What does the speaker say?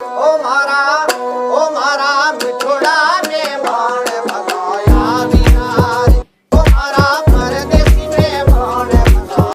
Oh my